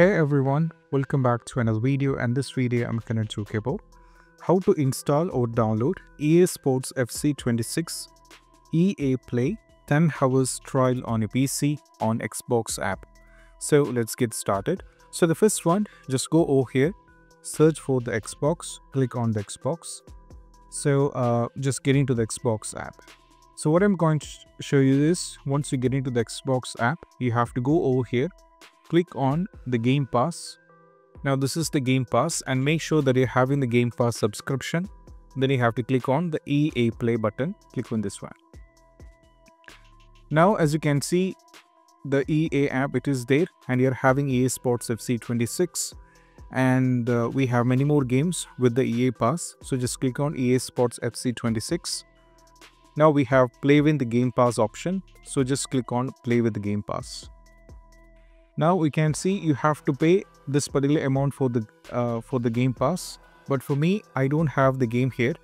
Hey everyone, welcome back to another video and this video I'm gonna talk about how to install or download EA Sports FC 26 EA Play 10 hours trial on your PC on Xbox app. So let's get started. So the first one, just go over here, search for the Xbox, click on the Xbox. So uh, just get into the Xbox app. So what I'm going to show you is once you get into the Xbox app, you have to go over here, click on the Game Pass. Now this is the Game Pass and make sure that you're having the Game Pass subscription. Then you have to click on the EA Play button. Click on this one. Now as you can see, the EA app, it is there and you're having EA Sports FC 26 and uh, we have many more games with the EA Pass. So just click on EA Sports FC 26 now we have play with the game pass option. So just click on play with the game pass. Now we can see you have to pay this particular amount for the uh, for the game pass. But for me, I don't have the game here.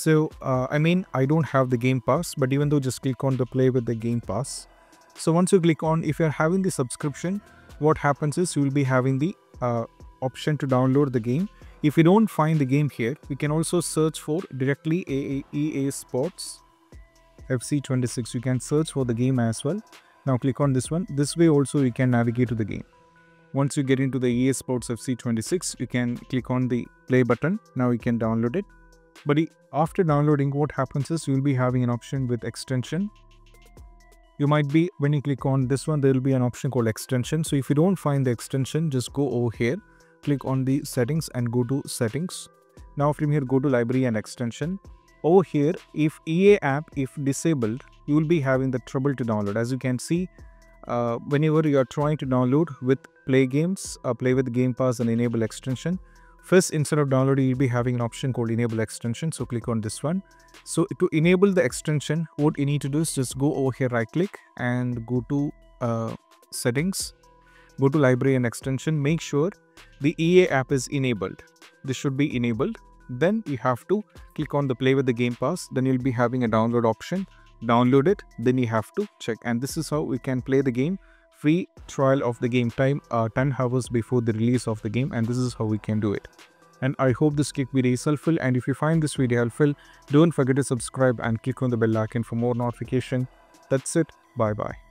So uh, I mean, I don't have the game pass, but even though just click on the play with the game pass. So once you click on, if you're having the subscription, what happens is you will be having the uh, option to download the game. If you don't find the game here, you can also search for directly EA Sports FC26 you can search for the game as well now click on this one. This way also you can navigate to the game. Once you get into the EA Sports FC26 you can click on the play button. Now you can download it. But after downloading what happens is you'll be having an option with extension. You might be when you click on this one there will be an option called extension. So if you don't find the extension just go over here click on the settings and go to settings. Now from here go to library and extension. Over here if ea app if disabled you will be having the trouble to download. As you can see uh, whenever you are trying to download with play games uh, play with game pass and enable extension first instead of downloading you'll be having an option called enable extension. So click on this one. So to enable the extension what you need to do is just go over here right click and go to uh, settings. Go to library and extension. Make sure the ea app is enabled. This should be enabled. Then you have to click on the play with the game pass. Then you'll be having a download option download it then you have to check. And this is how we can play the game. Free trial of the game time uh, 10 hours before the release of the game. And this is how we can do it. And i hope this quick video is helpful. And if you find this video helpful don't forget to subscribe and click on the bell icon for more notification. That's it. Bye bye